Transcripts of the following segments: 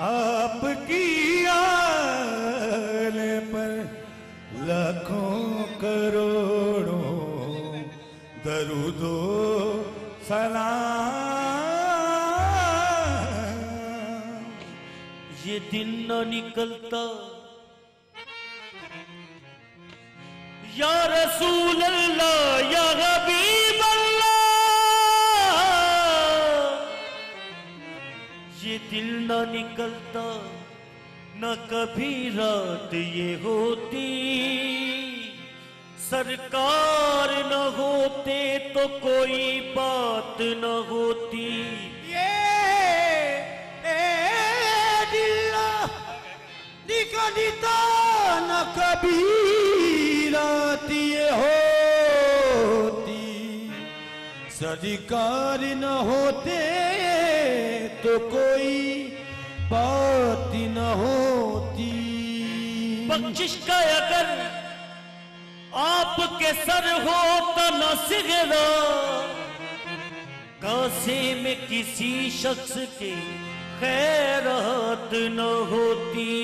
आपकी आल पर लाखों करोड़ों दरूदो सलाम। ये दिन न निकलता। या रसूल दिल न निकलता, न कभी रात ये होती। सरकार न होते तो कोई बात न होती। ये दिल निकलता, न कभी रात ये होती। सरकार न होते तो कोई बात न होती। बख्शिश का अगर आपके सर हो तो न सिगरा। कासे में किसी शख्स के खैरात न होती।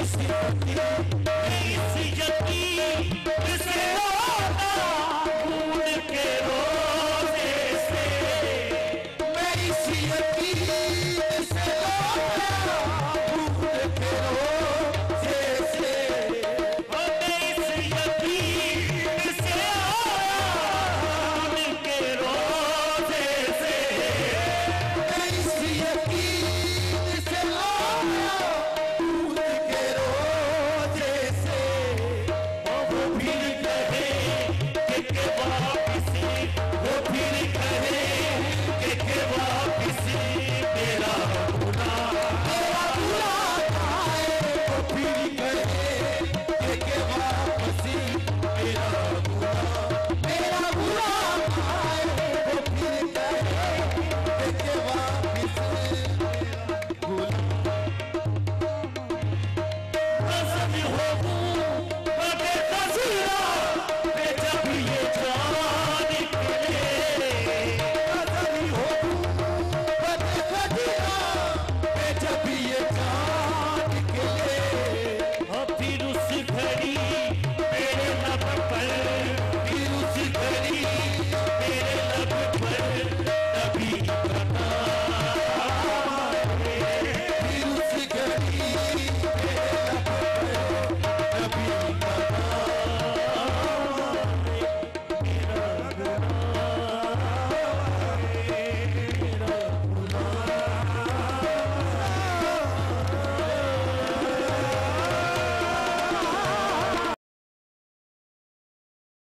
Yes, yes, yes.